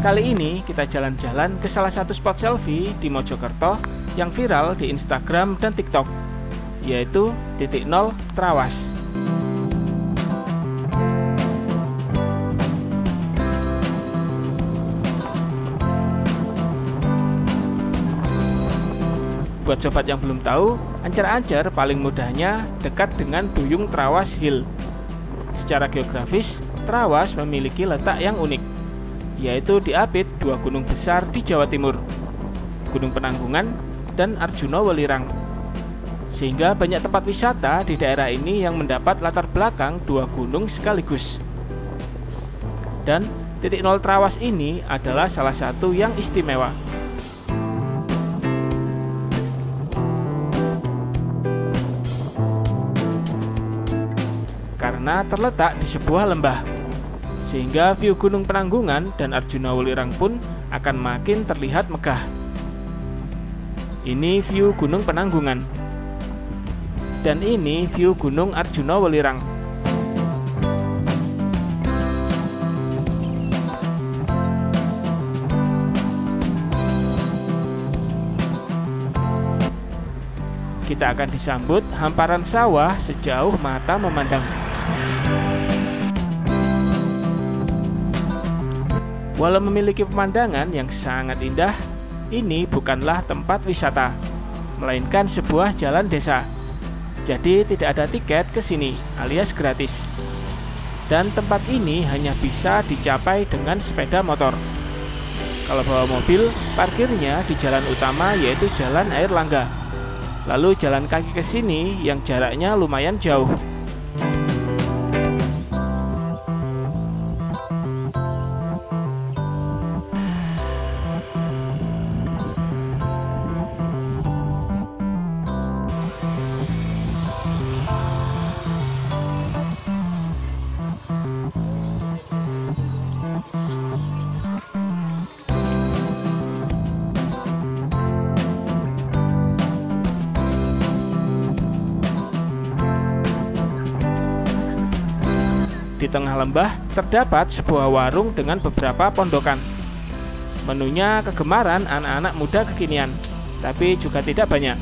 Kali ini kita jalan-jalan ke salah satu spot selfie di Mojokerto yang viral di Instagram dan TikTok, yaitu titik nol Trawas. Buat sobat yang belum tahu, Ancar-Ancar paling mudahnya dekat dengan Duyung Trawas Hill. Secara geografis, Trawas memiliki letak yang unik yaitu diapit dua gunung besar di Jawa Timur, Gunung Penanggungan dan Arjuna Welirang. Sehingga banyak tempat wisata di daerah ini yang mendapat latar belakang dua gunung sekaligus. Dan titik nol Trawas ini adalah salah satu yang istimewa. Karena terletak di sebuah lembah sehingga view Gunung Penanggungan dan Arjuna Welirang pun akan makin terlihat megah. Ini view Gunung Penanggungan. Dan ini view Gunung Arjuna Welirang. Kita akan disambut hamparan sawah sejauh mata memandang. Walau memiliki pemandangan yang sangat indah, ini bukanlah tempat wisata, melainkan sebuah jalan desa. Jadi tidak ada tiket ke sini, alias gratis. Dan tempat ini hanya bisa dicapai dengan sepeda motor. Kalau bawa mobil, parkirnya di jalan utama yaitu Jalan Air Langga. Lalu jalan kaki ke sini yang jaraknya lumayan jauh. Di tengah lembah terdapat sebuah warung dengan beberapa pondokan. Menunya kegemaran anak-anak muda kekinian, tapi juga tidak banyak.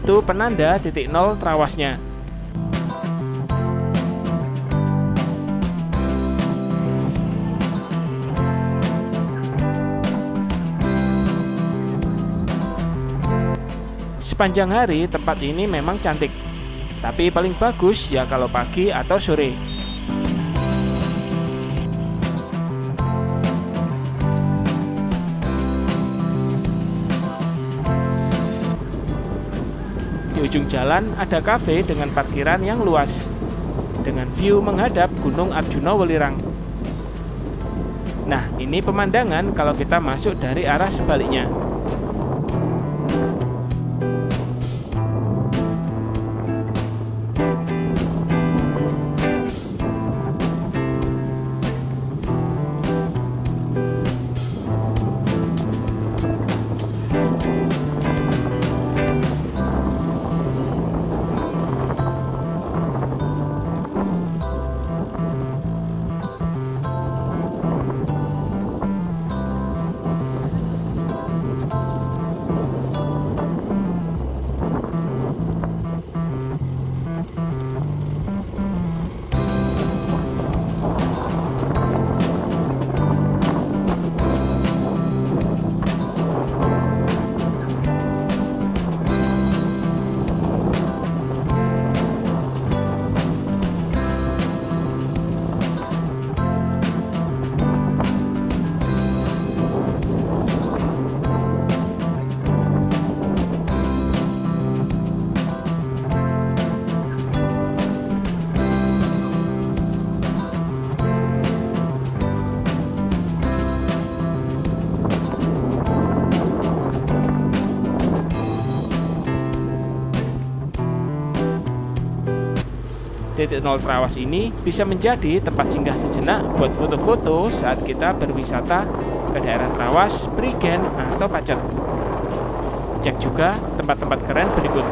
Itu penanda titik nol terawasnya. Sepanjang hari tempat ini memang cantik, tapi paling bagus ya kalau pagi atau sore. Ujung jalan ada kafe dengan parkiran yang luas, dengan view menghadap Gunung Arjuna Welirang. Nah, ini pemandangan kalau kita masuk dari arah sebaliknya. Titik nol Trawas ini bisa menjadi tempat singgah sejenak buat foto-foto saat kita berwisata ke daerah Trawas, Prigen, atau Pacet. Cek juga tempat-tempat keren berikut.